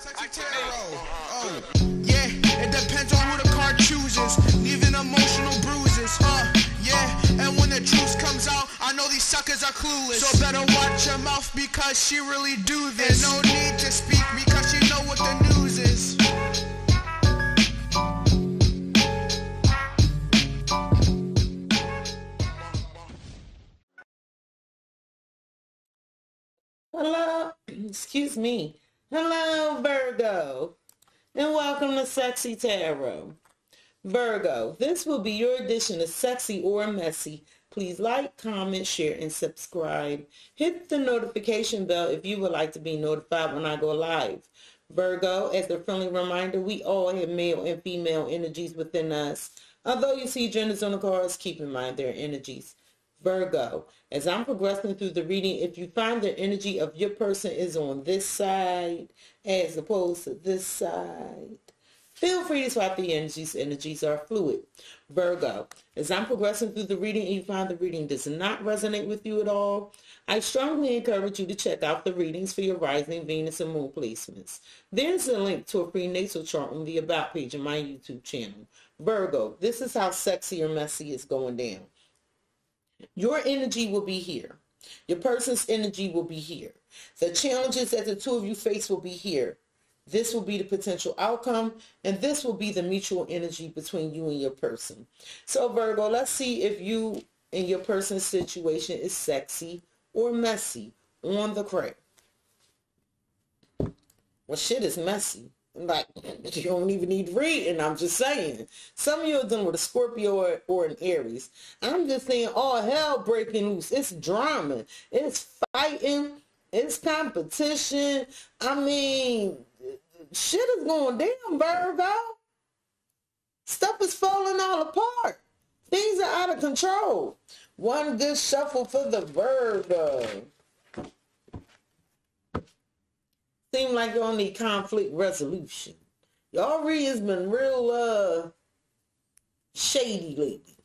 Oh, yeah, it depends on who the card chooses. Leaving emotional bruises. Uh, yeah, and when the truth comes out, I know these suckers are clueless. So better watch your mouth because she really do this. And no need to speak because you know what the news is. Hello, excuse me. Hello, Virgo, and welcome to Cexxi Tarot. Virgo, this will be your edition of Sexy or Messy. Please like, comment, share, and subscribe. Hit the notification bell if you would like to be notified when I go live. Virgo, as a friendly reminder, we all have male and female energies within us. Although you see genders on the cards, keep in mind their energies. Virgo, as I'm progressing through the reading, if you find the energy of your person is on this side as opposed to this side, feel free to swap the energies. Energies are fluid. Virgo, as I'm progressing through the reading and you find the reading does not resonate with you at all, I strongly encourage you to check out the readings for your rising Venus and Moon placements. There's a link to a free prenatal chart on the About page of my YouTube channel. Virgo, this is how sexy or messy is going down. Your energy will be here. Your person's energy will be here. The challenges that the two of you face will be here. This will be the potential outcome, and this will be the mutual energy between you and your person. So Virgo, let's see if you and your person's situation is sexy or messy on the crack. Well, shit is messy. Like, you don't even need reading. I'm just saying. Some of you are dealing with a Scorpio or, or an Aries. I'm just saying, all hell breaking loose. It's drama. It's fighting. It's competition. I mean, shit is going down, Virgo. Stuff is falling all apart. Things are out of control. One good shuffle for the Virgo. Seem like you need conflict resolution. Y'all read has been real uh shady lately.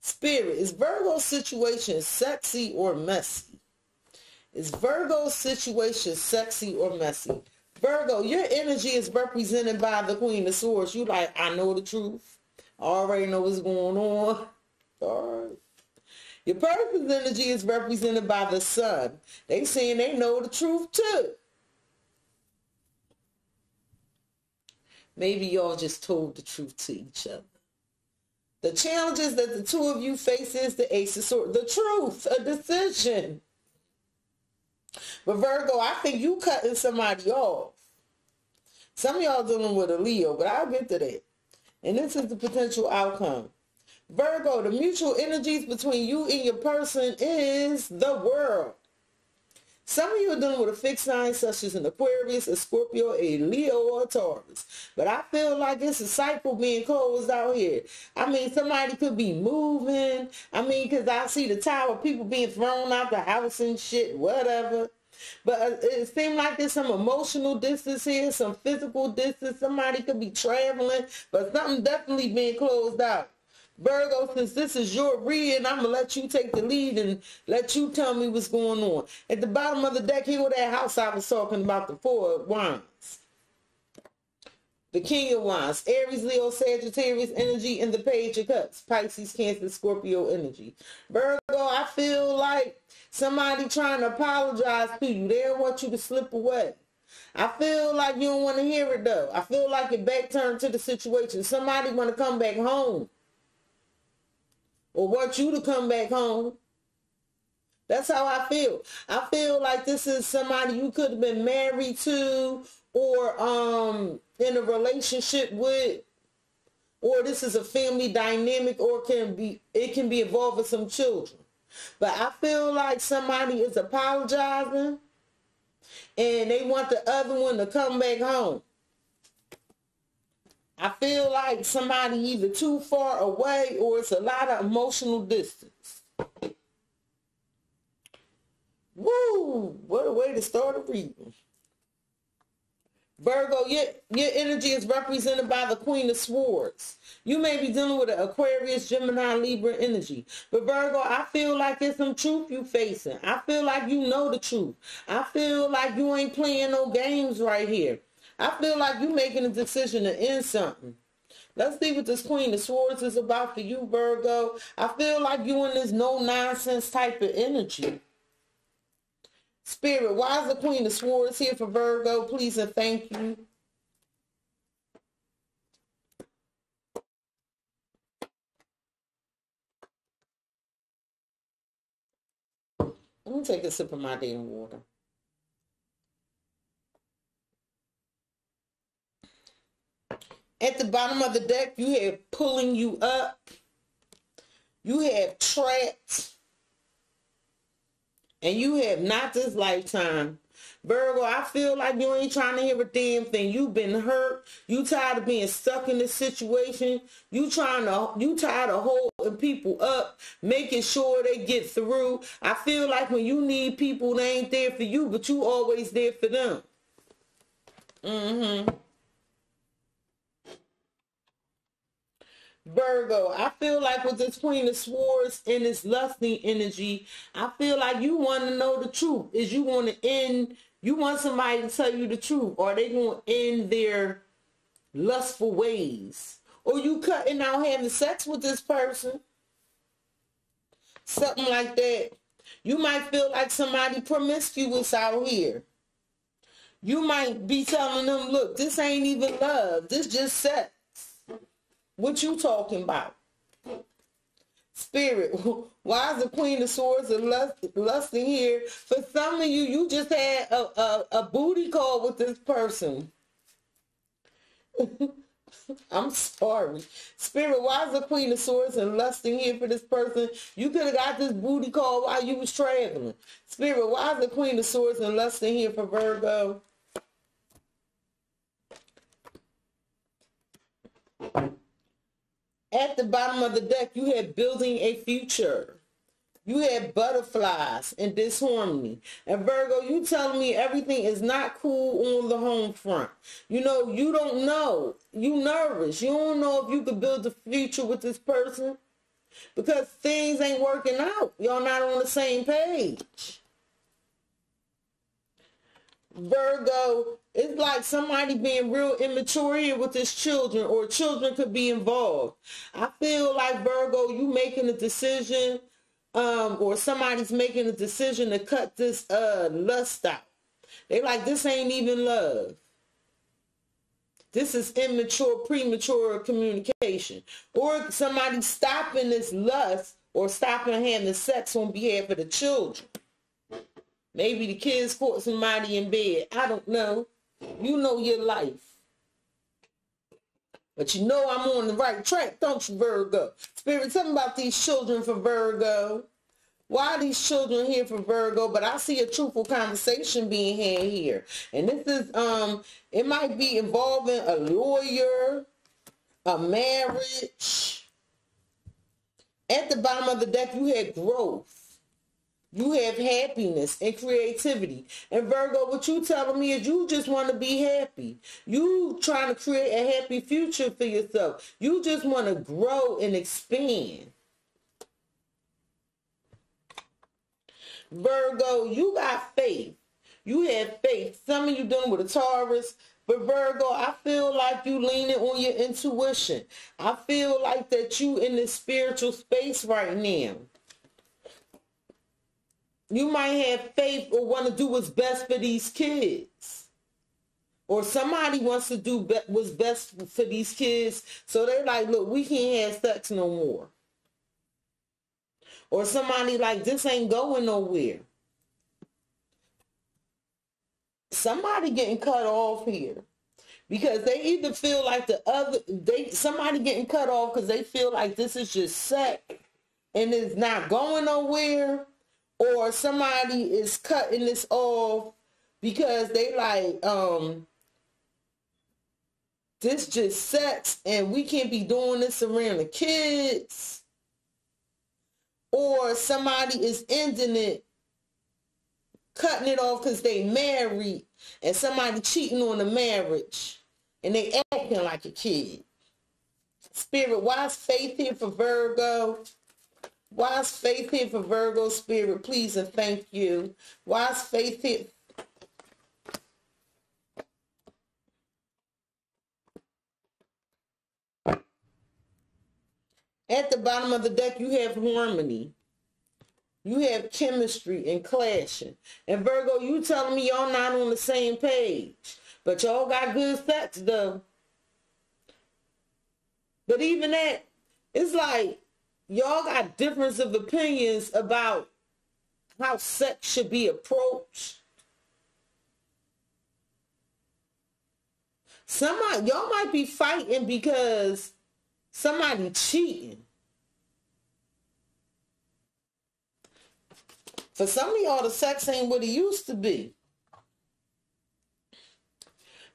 Spirit, is Virgo's situation sexy or messy? Is Virgo's situation sexy or messy? Virgo, your energy is represented by the Queen of Swords. You like, I know the truth. I already know what's going on. All right. Your person's energy is represented by the sun. They saying they know the truth too. Maybe y'all just told the truth to each other. The challenges that the two of you face is the ace of swords. The truth, a decision. But Virgo, I think you cutting somebody off. Some of y'all dealing with a Leo, but I'll get to that. And this is the potential outcome. Virgo, the mutual energies between you and your person is the world. Some of you are dealing with a fixed sign such as an Aquarius, a Scorpio, a Leo, or a Taurus. But I feel like it's a cycle being closed out here. I mean, somebody could be moving. I mean, because I see the tower, people being thrown out the house and shit, whatever. But uh, it seems like there's some emotional distance here, some physical distance. Somebody could be traveling, but something definitely being closed out. Virgo, since this is your reading, I'm to let you take the lead and let you tell me what's going on. At the bottom of the deck, here with that house I was talking about, the four of wands. The king of wands, Aries, Leo, Sagittarius energy, and the page of cups, Pisces, Cancer, Scorpio energy. Virgo, I feel like somebody trying to apologize to you. They don't want you to slip away. I feel like you don't want to hear it though. I feel like it back turned to the situation. Somebody want to come back home or want you to come back home. That's how I feel. I feel like this is somebody you could have been married to or um in a relationship with or this is a family dynamic or can be it can be involved with some children. But I feel like somebody is apologizing and they want the other one to come back home. I feel like somebody either too far away or it's a lot of emotional distance. Woo! What a way to start a reading. Virgo, your, your energy is represented by the Queen of Swords. You may be dealing with an Aquarius, Gemini, Libra energy. But Virgo, I feel like there's some truth you facing. I feel like you know the truth. I feel like you ain't playing no games right here. I feel like you're making a decision to end something. Let's see what this Queen of Swords is about for you, Virgo. I feel like you in this no-nonsense type of energy. Spirit, why is the Queen of Swords here for Virgo? Please and thank you. Let me take a sip of my damn water. At the bottom of the deck, you have pulling you up. You have trapped and you have not this lifetime. Virgo, I feel like you ain't trying to hear a damn thing. You've been hurt. You tired of being stuck in this situation. You trying to, you tired of holding people up, making sure they get through. I feel like when you need people, they ain't there for you, but you always there for them. Mm-hmm. Virgo, I feel like with this Queen of Swords and this lusting energy, I feel like you want to know the truth. Is you want to end, you want somebody to tell you the truth. Or they going to end their lustful ways. Or you cutting out having sex with this person. Something like that. You might feel like somebody promiscuous out here. You might be telling them, look, this ain't even love. This just sex. What you talking about? Spirit, why is the Queen of Swords and lust, lusting here? For some of you, you just had a, a, a booty call with this person. I'm sorry. Spirit, why is the Queen of Swords and lusting here for this person? You could have got this booty call while you was traveling. Spirit, why is the Queen of Swords and lusting here for Virgo? At the bottom of the deck, you had building a future. You had butterflies and disharmony. And Virgo, you telling me everything is not cool on the home front. You know, you don't know. You nervous. You don't know if you could build a future with this person because things ain't working out. Y'all not on the same page. Virgo, it's like somebody being real immature here with his children or children could be involved. I feel like Virgo, you making a decision um, or somebody's making a decision to cut this uh, lust out. They like, this ain't even love. This is immature, premature communication. Or somebody stopping this lust or stopping having sex on behalf of the children. Maybe the kids caught somebody in bed. I don't know. You know your life. But you know I'm on the right track, don't you, Virgo? Spirit, tell me about these children for Virgo. Why are these children here for Virgo? But I see a truthful conversation being had here. And this is, um, it might be involving a lawyer, a marriage. At the bottom of the deck, you had growth. You have happiness and creativity. And Virgo, what you telling me is you just want to be happy. You trying to create a happy future for yourself. You just want to grow and expand. Virgo, you got faith. You have faith. Some of you dealing with a Taurus, but Virgo, I feel like you leaning on your intuition. I feel like that you in the spiritual space right now. You might have faith or want to do what's best for these kids. Or somebody wants to do be- what's best for these kids. So they're like, look, we can't have sex no more. Or somebody like, this ain't going nowhere. Somebody getting cut off here because they either feel like the other they somebody getting cut off because they feel like this is just sex and it's not going nowhere or somebody is cutting this off because they like um this just sex and we can't be doing this around the kids or somebody is ending it cutting it off because they married and somebody cheating on the marriage and they acting like a kid. Spirit, why is faith here for Virgo? Why is faith here for Virgo spirit? Please and thank you. Why is faith here? At the bottom of the deck, you have harmony. You have chemistry and clashing. And Virgo, you telling me y'all not on the same page. But y'all got good sex though. But even that, it's like y'all got difference of opinions about how sex should be approached. Somebody, y'all might be fighting because somebody cheating. For some of y'all, the sex ain't what it used to be.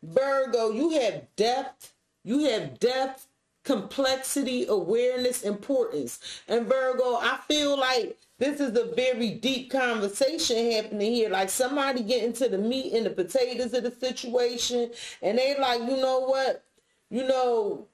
Virgo, you have depth, you have depth, complexity, awareness, importance. And Virgo, I feel like this is a very deep conversation happening here. Like somebody getting to the meat and the potatoes of the situation. And they like, you know what? You know,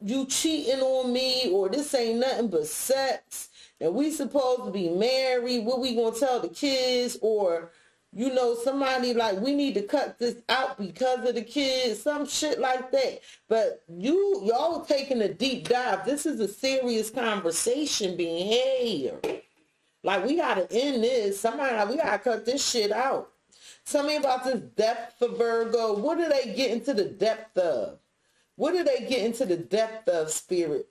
you cheating on me or this ain't nothing but sex and we supposed to be married what we gonna tell the kids or you know somebody like we need to cut this out because of the kids some shit like that. But you y'all taking a deep dive. This is a serious conversation being had. Here like we gotta end this. Somebody we gotta cut this shit out. Tell me about this depth of virgo. What do they get into the depth of? What do they get into the depth of spirit?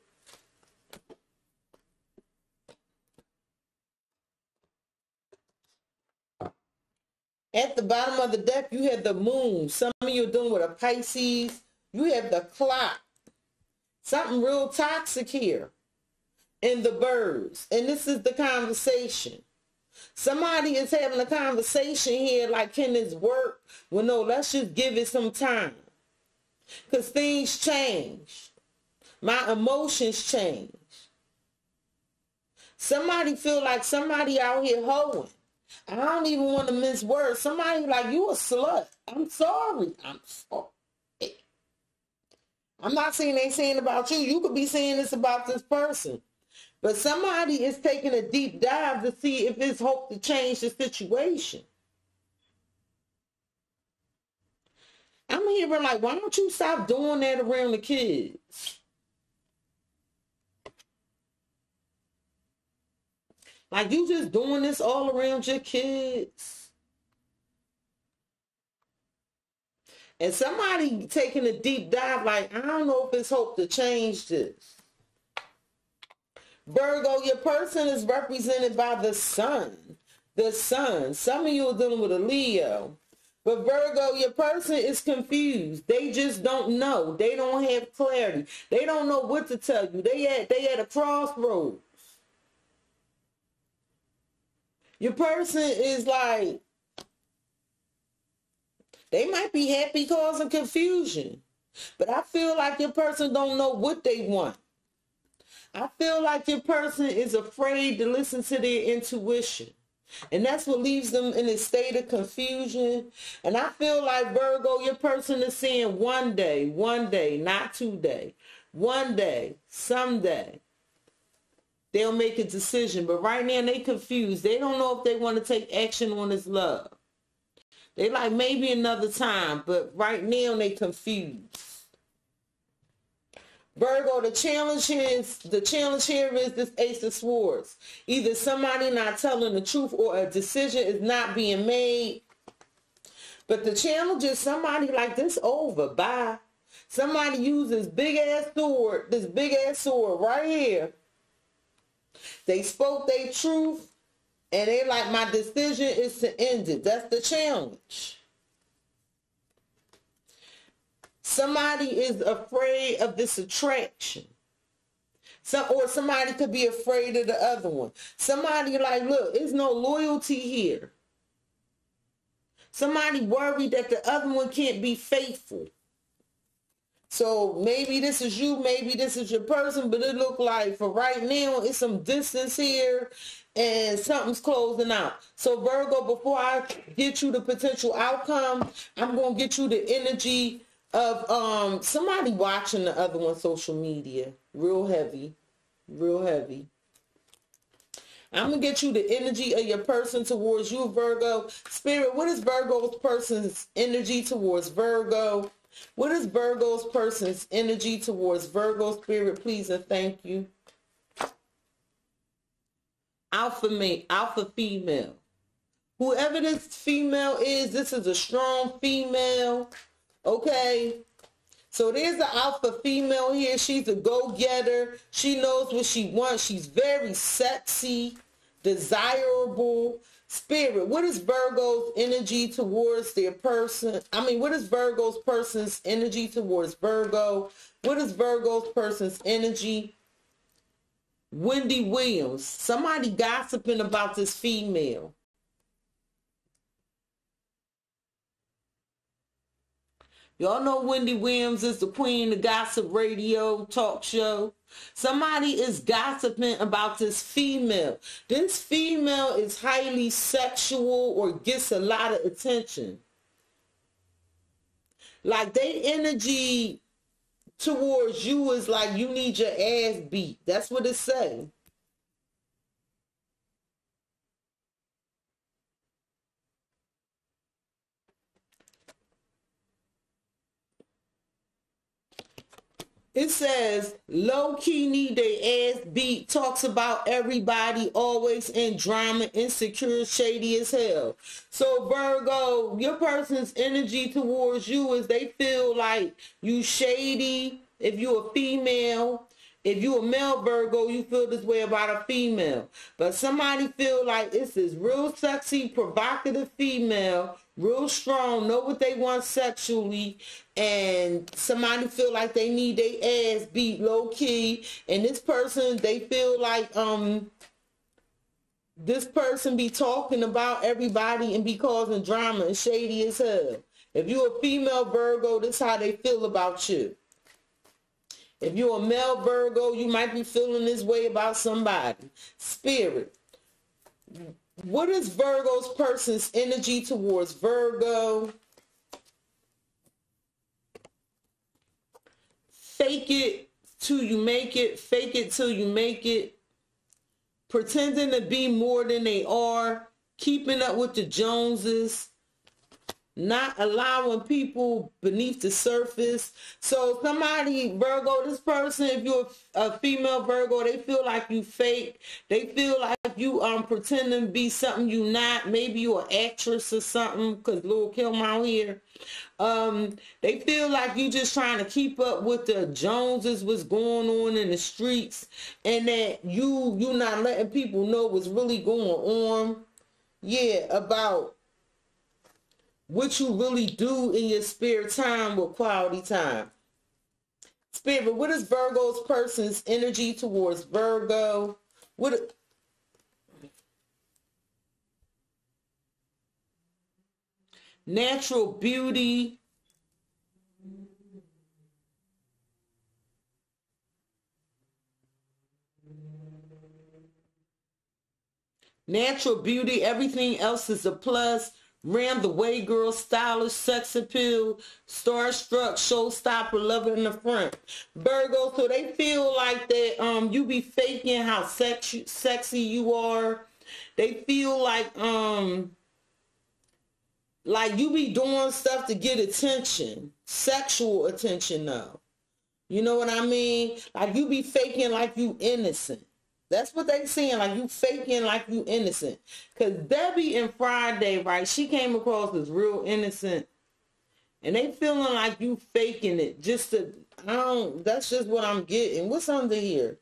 At the bottom of the deck, you have the moon. Some of you are dealing with a Pisces. You have the clock. Something real toxic here in the birds. And this is the conversation. Somebody is having a conversation here like, can this work? Well, no, let's just give it some time. Because things change. My emotions change. Somebody feel like somebody out here hoeing. I don't even want to miss words. Somebody like, you a slut. I'm sorry. I'm sorry. I'm not saying they saying about you. You could be saying this about this person. But somebody is taking a deep dive to see if it's hope to change the situation. I'm hearing like, why don't you stop doing that around the kids? Like you just doing this all around your kids. And somebody taking a deep dive, like, I don't know if it's hope to change this. Virgo, your person is represented by the sun. The sun. Some of you are dealing with a Leo. But Virgo, your person is confused. They just don't know. They don't have clarity. They don't know what to tell you. They at they at a crossroads. Your person is like they might be happy causing confusion. But I feel like your person don't know what they want. I feel like your person is afraid to listen to their intuition. And that's what leaves them in a state of confusion. And I feel like Virgo, your person is saying one day, one day, not today, one day, someday, they'll make a decision. But right now they confused. They don't know if they want to take action on this love. They like maybe another time, but right now they confused. Virgo, the challenge is the challenge here is this Ace of Swords. Either somebody not telling the truth or a decision is not being made. But the challenge is somebody like this over. Bye. Somebody uses big ass sword, this big ass sword right here. They spoke their truth and they like my decision is to end it. That's the challenge. Somebody is afraid of this attraction. Some, or somebody could be afraid of the other one. Somebody like, look, there's no loyalty here. Somebody worried that the other one can't be faithful. So maybe this is you, maybe this is your person, but it look like for right now, it's some distance here and something's closing out. So Virgo, before I get you the potential outcome, I'm going to get you the energy of um somebody watching the other one social media. Real heavy. Real heavy. I'm going to get you the energy of your person towards you, Virgo. Spirit, what is Virgo's person's energy towards Virgo? What is Virgo's person's energy towards Virgo? Spirit, please and thank you alpha male, alpha female. Whoever this female is, this is a strong female. Okay. So there's the alpha female here. She's a go-getter. She knows what she wants. She's very sexy, desirable spirit. What is Virgo's energy towards their person? I mean, what is Virgo's person's energy towards Virgo? What is Virgo's person's energy Wendy Williams. Somebody gossiping about this female. Y'all know Wendy Williams is the queen of gossip radio talk show. Somebody is gossiping about this female. This female is highly sexual or gets a lot of attention. Like they energy towards you is like you need your ass beat. That's what it say. It says low key need their ass beat. Talks about everybody always in drama, insecure, shady as hell. So Virgo, your person's energy towards you is they feel like you shady. If you're a female, if you a male Virgo, you feel this way about a female. But somebody feel like it's this real sexy, provocative female, real strong, know what they want sexually, and somebody feel like they need their ass beat low key. And this person, they feel like um this person be talking about everybody and be causing drama and shady as hell. If you're a female Virgo, this how they feel about you. If you're a male Virgo, you might be feeling this way about somebody. Spirit. What is Virgo's person's energy towards Virgo? Fake it till you make it. Fake it till you make it. Pretending to be more than they are. Keeping up with the Joneses not allowing people beneath the surface. So somebody, Virgo, this person, if you're a female Virgo, they feel like you fake. They feel like you um pretending to be something you not. Maybe you're an actress or something, because Lil Kim out here. Um, they feel like you just trying to keep up with the Joneses, what's going on in the streets, and that you you not letting people know what's really going on. Yeah, about what you really do in your spare time with quality time. Spirit, what is Virgo's person's energy towards Virgo? What natural beauty, natural beauty, everything else is a plus. Ram the way girl, stylish, sex appeal, starstruck, showstopper, lover in the front. Virgo, so they feel like that um you be faking how sexy sexy you are. They feel like um like you be doing stuff to get attention, sexual attention though. You know what I mean? Like you be faking like you innocent. That's what they seeing, like you faking like you innocent. Cause Debbie and Friday, right, she came across as real innocent. And they feeling like you faking it just to I don't that's just what I'm getting. What's under here?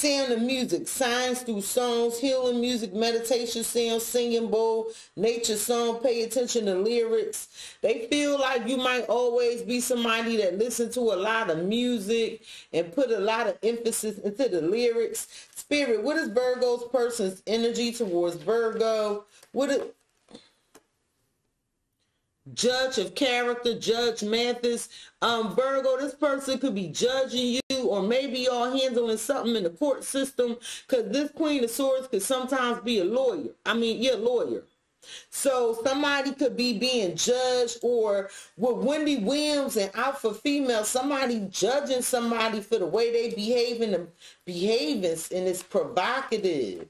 Seeing the music, signs through songs, healing music, meditation, sound, singing bowl, nature song, pay attention to lyrics. They feel like you might always be somebody that listen to a lot of music and put a lot of emphasis into the lyrics. Spirit, what is Virgo's person's energy towards Virgo? What is, judge of character, Judge Mathis. Um, Virgo, this person could be judging you or maybe y'all handling something in the court system because this Queen of Swords could sometimes be a lawyer. I mean, you're a lawyer. So somebody could be being judged or with Wendy Williams and Alpha Female, somebody judging somebody for the way they behaving and behaving and it's provocative.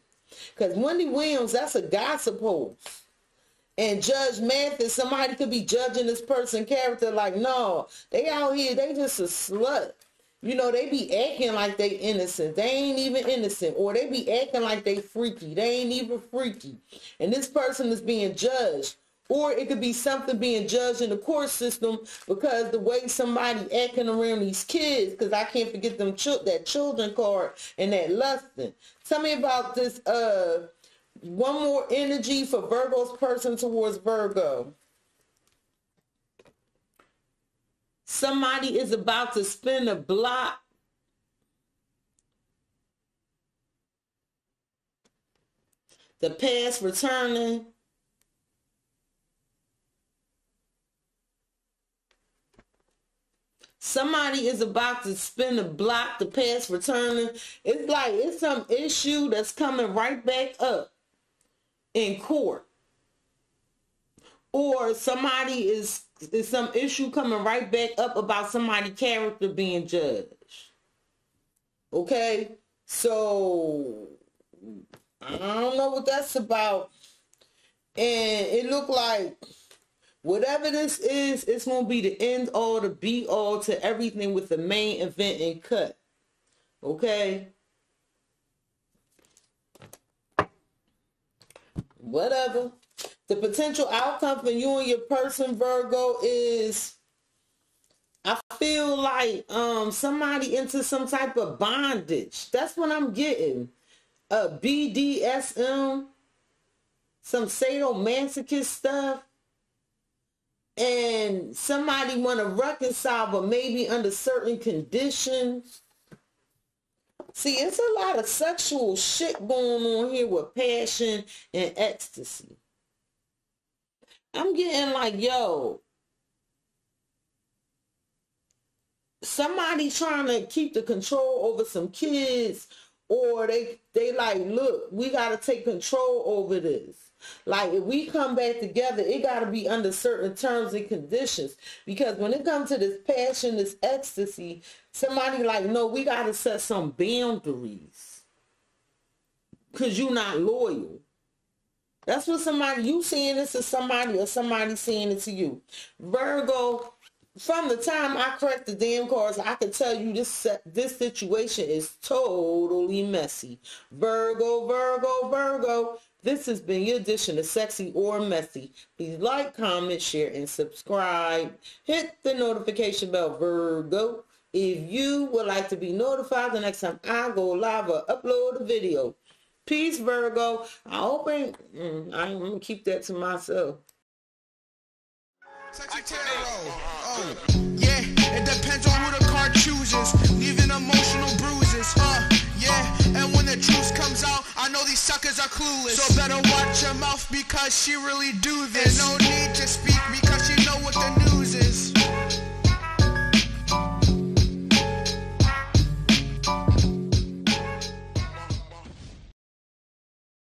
Because Wendy Williams, that's a gossip host. And Judge Mathis, somebody could be judging this person character like, no, they out here, they just a slut. You know, they be acting like they innocent. They ain't even innocent. Or they be acting like they freaky. They ain't even freaky. And this person is being judged. Or it could be something being judged in the court system because the way somebody acting around these kids, because I can't forget them ch- that children card and that lusting. Tell me about this uh one more energy for Virgo's person towards Virgo. Somebody is about to spin a block. The past returning. Somebody is about to spin a block, the past returning. It's like it's some issue that's coming right back up in court. Or somebody is is some issue coming right back up about somebody character being judged. Okay? So I don't know what that's about. And it looked like whatever this is, it's gonna be the end all, the be all to everything with the main event and cut. Okay? Whatever the potential outcome for you and your person, Virgo, is I feel like um somebody into some type of bondage. That's what I'm getting. A BDSM, some sadomasochist stuff. And somebody want to reconcile, but maybe under certain conditions. See, it's a lot of sexual shit going on here with passion and ecstasy. I'm getting like, yo, somebody trying to keep the control over some kids or they they like, look, we got to take control over this. Like if we come back together, it got to be under certain terms and conditions. Because when it comes to this passion, this ecstasy, somebody like, no, we got to set some boundaries. Because you're not loyal. That's what somebody, you seeing this to somebody or somebody seeing it to you. Virgo, from the time I cracked the damn cards, I can tell you this this situation is totally messy. Virgo, Virgo, Virgo. This has been your edition of Sexy or Messy. Please like, comment, share, and subscribe. Hit the notification bell, Virgo. If you would like to be notified the next time I go live or upload a video. Peace, Virgo. I hope I, mm, I'm going to keep that to myself. Oh, yeah, it depends on who the card chooses. Leaving emotional bruises, huh? Yeah, and when the truth comes out, I know these suckers are clueless. So better watch your mouth because she really do this. No need to speak because she know what the news